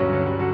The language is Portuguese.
Música